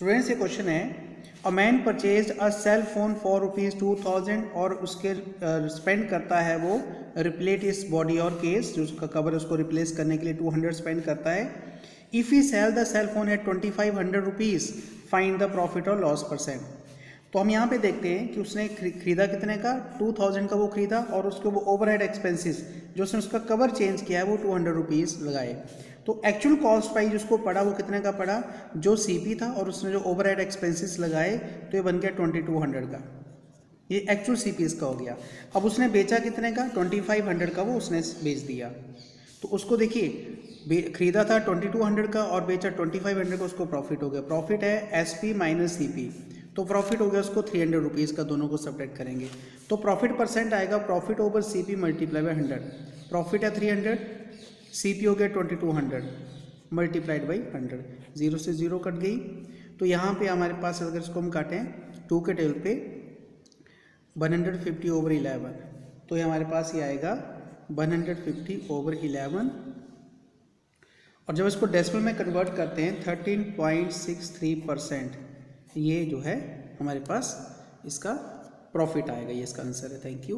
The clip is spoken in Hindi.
स्टूडेंट्स से क्वेश्चन है a man purchase a cell phone for rupees two thousand और उसके स्पेंड uh, करता है वो रिप्लेट इस बॉडी और केस जो उसका कवर उसको रिप्लेस करने के लिए टू हंड्रेड स्पेंड करता है। If he sell the cell phone at twenty five hundred rupees find the profit और लॉस परसेंट तो हम यहाँ पे देखते हैं कि उसने खरीदा कितने का? टू थाउज़ेंड का वो खरीदा और उसके वो ओवरहेड एक्सपेंसेस जो उसने उसका कवर चेंज किया है, वो टू हंड्रेड रुपीज़ लगाए। तो एक्चुअल कॉस्ट प्राइस उसको पड़ा, वो कितने का पड़ा? जो सीपी था और उसने जो ओवरहेड एक्सपेंसेस लगाए तो ये बन गया ट्वेंटी टू हंड्रेड का। ये एक्चुअल सी इसका हो गया। अब उसने बेचा कितने का? ट्वेंटी फाइव हंड्रेड का वो उसने बेच दिया। तो उसको देखिए खरीदा था ट्वेंटी टू हंड्रेड का और बेचा ट्वेंटी फाइव हंड्रेड का, उसको प्रॉफिट हो गया। प्रॉफिट है S P minus C P तो प्रॉफिट हो गया उसको थ्री हंड्रेड रुपीज़ का, दोनों को सब्ट्रैक्ट करेंगे। तो प्रॉफिट परसेंट आएगा profit over C P multiply by hundred profit है थ्री हंड्रेड सी पी हो गया twenty two hundred multiplied by hundred zero से ज़ीरो कट गई। तो यहाँ पे हमारे पास अगर इसको हम काटें टू के टेबल पे one hundred fifty over eleven तो ये हमारे पास ये आएगा one hundred fifty over eleven और जब इसको डेसिमल में कन्वर्ट करते हैं thirteen point six three percent ये जो है हमारे पास इसका प्रॉफिट आएगा ये इसका आंसर है। Thank you